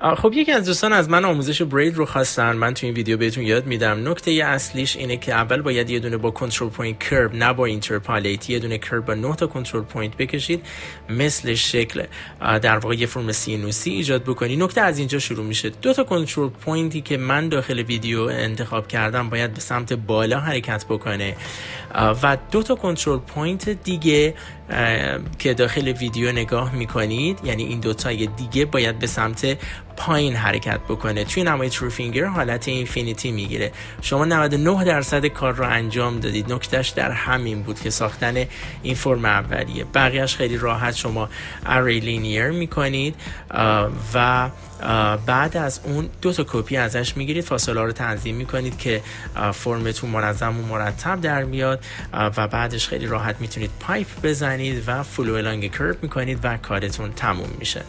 خب یکی از دوستان از من آموزش braid رو خواستن. من تو این ویدیو بهتون یاد میدم. نکته اصلیش اینه که اول باید یه دونه با control point curve نه با interpolate یه دونه curve با 9 تا control point بکشید. مثل شکل در واقع یه فرم سینوسی ایجاد بکنی. نکته از اینجا شروع میشه. دو تا control point ی که من داخل ویدیو انتخاب کردم باید به سمت بالا حرکت بکنه. و دو تا control point دیگه که داخل ویدیو نگاه می‌کنید یعنی این دوتای دیگه باید به سمت پایین حرکت بکنه. توی نمای ترو فینگر حالت infinity می‌گیره. شما 99 درصد کار رو انجام دادید. نکتهش در همین بود که ساختن این فرم اولیه. بقیهش خیلی راحت شما array linear می‌کنید و بعد از اون دو تا کپی ازش می‌گیرید. فاصله رو تنظیم می‌کنید که فرمتون منظم و مرتب در میاد. و بعدش خیلی راحت می‌تونید pipe بزنید و flow along curve می‌کنید و کارتون تموم میشه.